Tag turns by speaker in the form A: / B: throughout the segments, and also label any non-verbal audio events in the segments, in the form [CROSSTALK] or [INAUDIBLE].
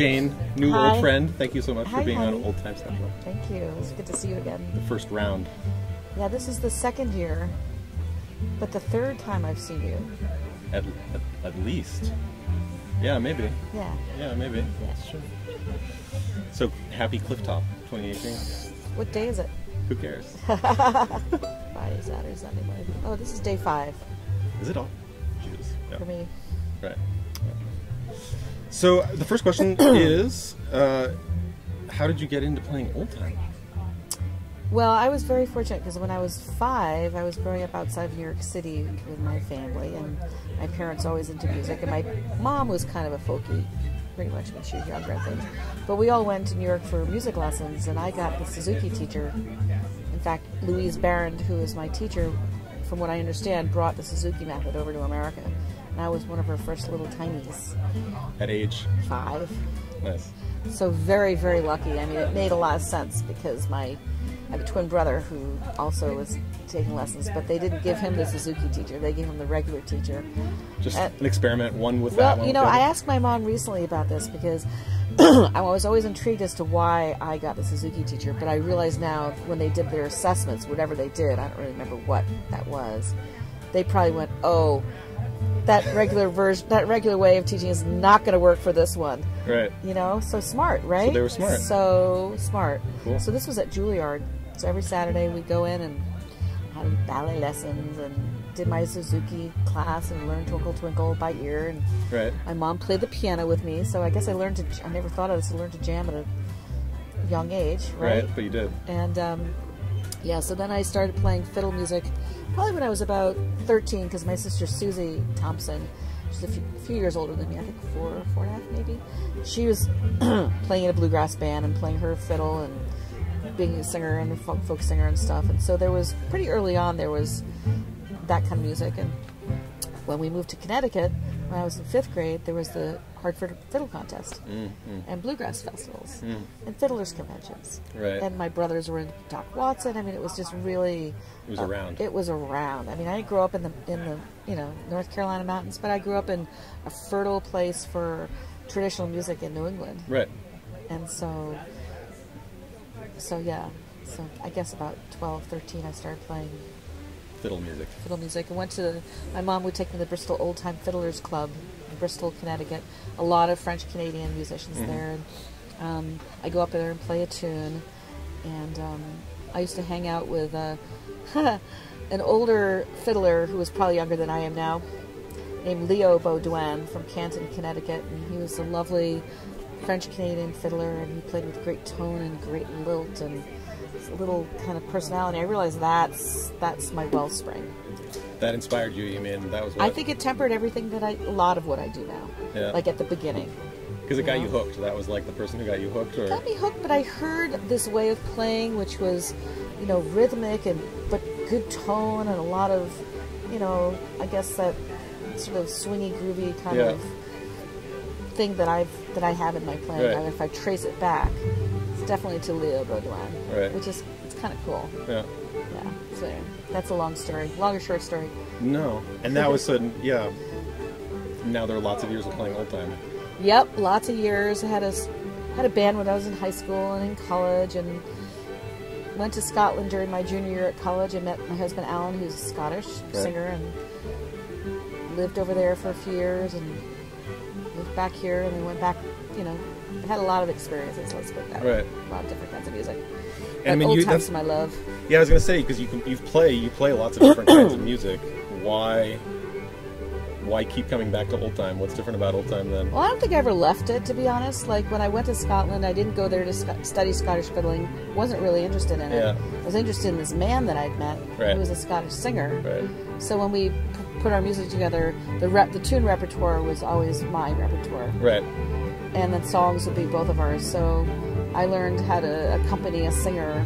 A: Jane, new
B: Hi.
A: old friend, thank you so much
B: Hi,
A: for being on. Old Time Central.
B: Thank you. It's good to see you again.
A: The first round.
B: Yeah, this is the second year, but the third time I've seen you.
A: At, at, at least. Yeah, maybe.
B: Yeah.
A: Yeah, maybe. That's true. So happy Clifftop 2018.
B: What day is it?
A: Who cares? [LAUGHS]
B: Friday, Saturday, Sunday, Monday. Oh, this is day five
A: Is it all? Jeez. Yeah.
B: for me.
A: Right. So the first question [CLEARS THROAT] is, uh, how did you get into playing old time?
B: Well, I was very fortunate because when I was five, I was growing up outside of New York City with my family, and my parents always into music, and my mom was kind of a folky, pretty much when she was younger, I think. But we all went to New York for music lessons, and I got the Suzuki teacher. In fact, Louise Behrend, who is my teacher, from what I understand, brought the Suzuki method over to America, and I was one of her first little tinies,
A: At age?
B: five.
A: Nice.
B: So very, very lucky. I mean, it made a lot of sense because my I have a twin brother who also was taking lessons, but they didn't give him the Suzuki teacher. They gave him the regular teacher.
A: Just
B: Uh,
A: an experiment, one with that
B: Well,
A: one.
B: you know, I asked my mom recently about this because [CLEARS THROAT] I was always intrigued as to why I got the Suzuki teacher, but I realize now when they did their assessments, whatever they did, I don't really remember what that was. They probably went, "Oh, that regular version, that regular way of teaching is not going to work for this one."
A: Right.
B: You know, so smart, right?
A: they were smart.
B: So smart.
A: Cool.
B: So this was at Juilliard. So every Saturday we'd go in and had ballet lessons and did my Suzuki class and learned Twinkle Twinkle by ear. And
A: Right.
B: my mom played the piano with me, so I guess I learned to. I never thought of this. I learned to jam at a young age, right?
A: Right. But you did.
B: And um, yeah, so then I started playing fiddle music probably when I was about 13 because my sister Suzy Thompson, she's a few, few years older than me, I think four, or four and a half maybe. She was [CLEARS THROAT] playing in a bluegrass band and playing her fiddle and being a singer and a folk, folk singer and stuff. And so there was pretty early on there was that kind of music. And when we moved to Connecticut, when I was in fifth grade, there was the Hartford Fiddle Contest and bluegrass festivals and fiddlers conventions.
A: Right.
B: And my brothers were in Doc Watson. I mean, it was just really.
A: It was
B: uh,
A: around.
B: It was around. I mean, I didn't up in the in the you know North Carolina mountains, but I grew up in a fertile place for traditional music in New England,
A: Right.
B: and so. So yeah, so I guess about 12, 13, I started playing
A: Fiddle music.
B: fiddle music. I went to my mom would take me to the Bristol Old Time Fiddlers Club in Bristol, Connecticut. A lot of French Canadian musicians there. And, um, I go up there and play a tune, and um, I used to hang out with uh, [LAUGHS] an older fiddler who was probably younger than I am now, named Leo Baudouin from Canton, Connecticut, and he was a lovely French Canadian fiddler, and he played with great tone and great lilt and little kind of personality. I realized that's that's my wellspring.
A: That inspired you. You mean that was what?
B: I think it tempered everything that I, a lot of what I do now.
A: Yeah.
B: Like at the beginning.
A: because it got
B: yeah.
A: you hooked. That was like the person who got you hooked, or
B: Got me hooked, but I heard this way of playing, which was, you know, rhythmic and but good tone and a lot of, you know, I guess that sort of swingy, groovy kind
A: Yeah.
B: of thing that I've that I have in my playing.
A: Right.
B: And if I trace it back, it's definitely to Leo Baudouin,
A: Right.
B: which is it's kind of cool.
A: yeah.
B: Yeah. So that's a long story, long or short story.
A: No, and that was sudden. Yeah. Now there are lots of years of playing old time.
B: Yep, lots of years. I had a had a band when I was in high school and in college, and went to Scotland during my junior year at college. and met my husband Alan, who's a Scottish singer, and lived over there for a few years, and moved back here, and then went back. You know, had a lot of experiences. Let's put that way.
A: Right.
B: A lot of different kinds of music.
A: And
B: But
A: I mean,
B: old
A: you,
B: times my love.
A: yeah, I was gonna say because you can you play you play lots of different kinds of music. Why? Why keep coming back to old time? What's different about old time then?
B: Well, I don't think I ever left it, to be honest. Like when I went to Scotland, I didn't go there to sc- study Scottish fiddling. wasn't really interested in it.
A: Yeah.
B: I was interested in this man that I'd met,
A: Right.
B: who was a Scottish singer.
A: Right.
B: So when we p- put our music together, the rep- the tune repertoire was always my repertoire,
A: Right.
B: and then songs would be both of ours. So I learned how to accompany a singer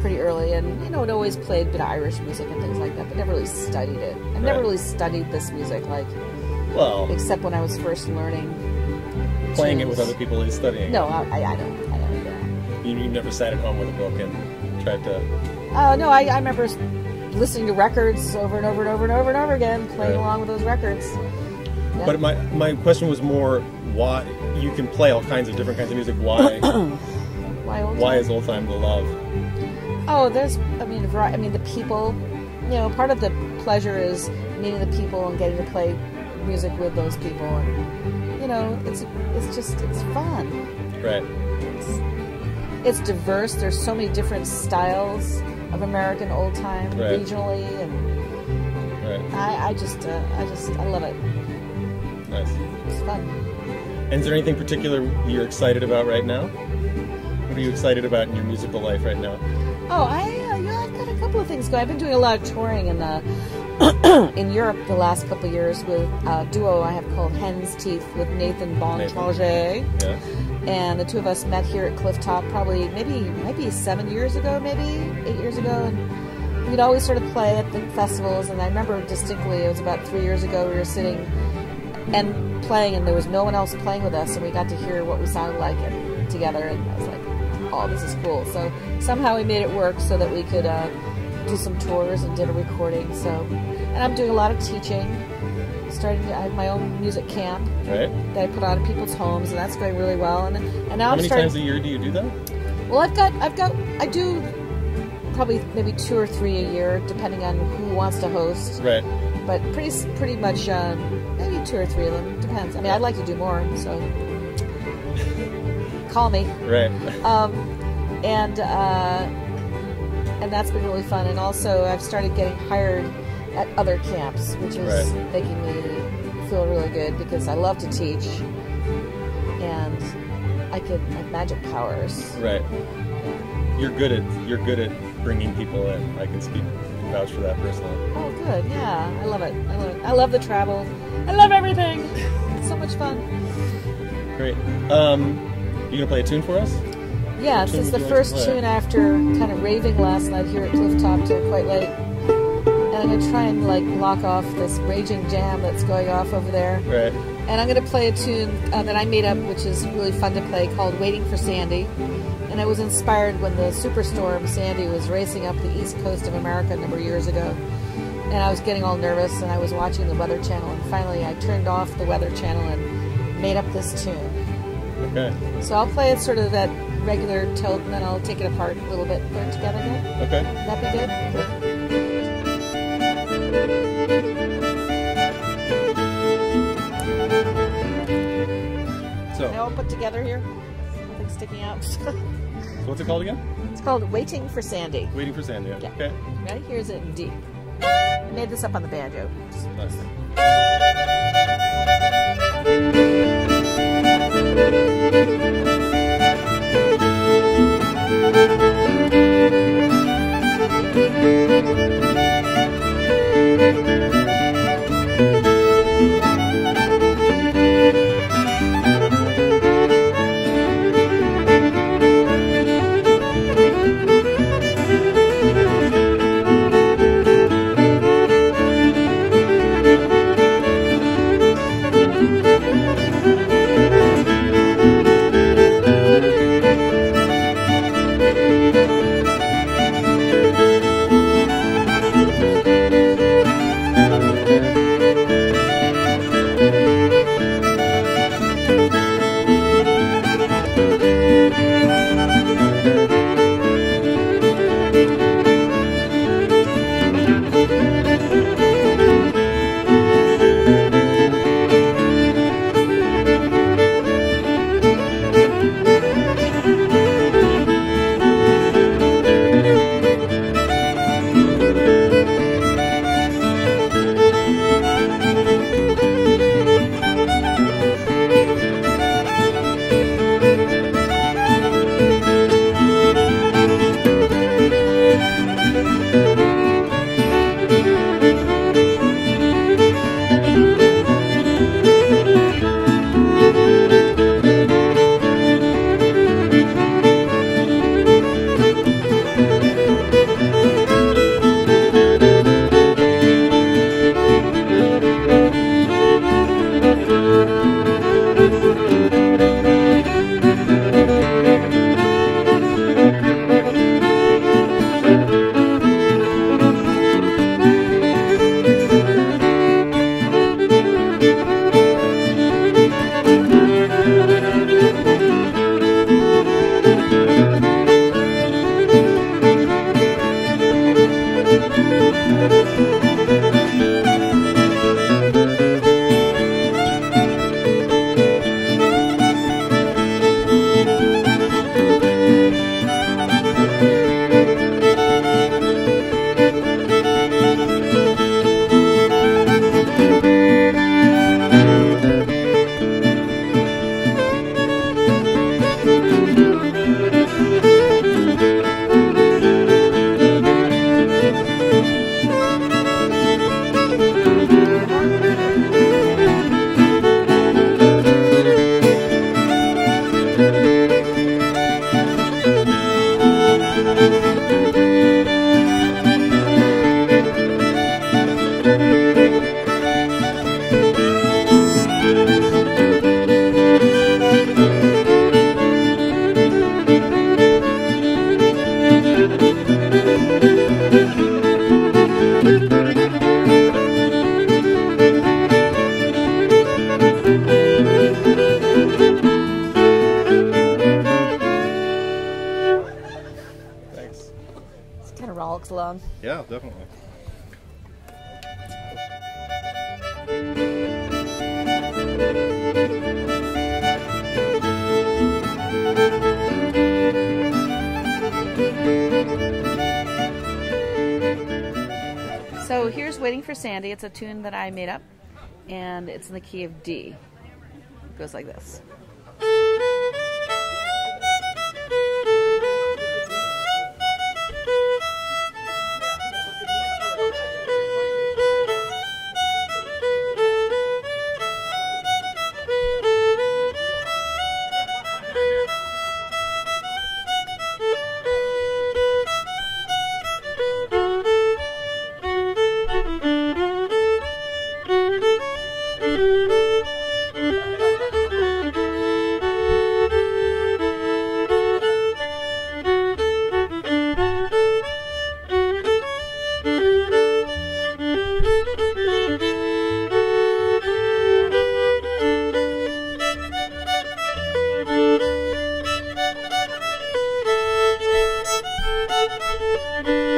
B: pretty early, and you know, it always played a bit of Irish music and things like that, but never really studied it. I never really studied this music, like
A: Well,
B: except when I was first learning.
A: playing it with other people is studying.
B: No, I, I, I don't. I don't do.
A: You, you never sat at home with a book and tried to.
B: Oh no, I, I remember listening to records over and over and over and over and over again, playing
A: Right.
B: along with those records. Yeah.
A: But my my question was more why you can play all kinds of different kinds of music. Why [COUGHS]
B: Why old
A: why
B: time?
A: is old time the love?
B: Oh, there's. I mean, I mean, the people. You know, part of the pleasure is meeting the people and getting to play music with those people, and you know, it's it's just it's fun.
A: Right.
B: It's diverse. There's so many different styles of American old time
A: Right.
B: regionally, and
A: Right.
B: I, I just uh, I just I love it.
A: Nice.
B: It's fun.
A: And is there anything particular you're excited about right now? What are you excited about in your musical life right now?
B: Oh, I uh, you know, I've got a couple of things going. I've been doing a lot of touring in uh, [CLEARS THROAT] in Europe the last couple of years with a duo I have called Hen's Teeth with Nathan Bontrager.
A: Yeah.
B: and the two of us met here at Clifftop probably maybe maybe seven years ago, maybe eight years ago, and we'd always sort of play at the festivals. And I remember distinctly it was about three years ago we were sitting and playing, and there was no one else playing with us, and we got to hear what we sounded like together, and I was like, "Oh, this is cool!" So somehow we made it work so that we could uh, do some tours and did a recording. So, and I'm doing a lot of teaching. Starting, to, I have my own music camp
A: Right.
B: that I put on in people's homes, and that's going really well. And and now
A: How
B: I'm
A: many
B: starting.
A: times a year do you do that?
B: well, I've got I've got I do probably maybe two or three a year, depending on who wants to host.
A: Right.
B: But pretty pretty much uh, maybe two or three of them depends. I mean, I'd like to do more, so call me.
A: Right.
B: Um, and uh, and that's been really fun. And also, I've started getting hired at other camps, which is
A: Right.
B: making me feel really good because I love to teach, and I could I have magic powers.
A: Right. You're good at you're good at bringing people in. I can speak vouch for that personally.
B: Oh, good. Yeah, I love it. I love it. I love the travel. I love everything. It's so much fun.
A: Great. Um, you gonna play a tune for us?
B: Yeah, this is the
A: would you like to
B: first tune after kind of raving last night here at Clifftop till quite late. And I'm gonna try and like block off this raging jam that's going off over there.
A: Right.
B: And I'm gonna play a tune uh, that I made up, which is really fun to play, called "Waiting for Sandy." And I was inspired when the superstorm Sandy was racing up the east coast of America a number of years ago. And I was getting all nervous, and I was watching the Weather Channel, and finally I turned off the Weather Channel and made up this tune.
A: Okay.
B: So I'll play it sort of at regular tilt, and then I'll take it apart a little bit, put it together again.
A: Okay.
B: Would that be good?
A: So,
B: They all put together here. Nothing sticking out. [LAUGHS]
A: so what's it called again?
B: it's called "Waiting for Sandy."
A: Waiting for Sandy.
B: Yeah.
A: Okay.
B: Ready? Here's it in D. I made this up on the banjo.
A: Nice.
B: Along.
A: Yeah, definitely.
B: So here's Waiting for Sandy. It's a tune that I made up, and it's in the key of D. It goes like this. Thank you.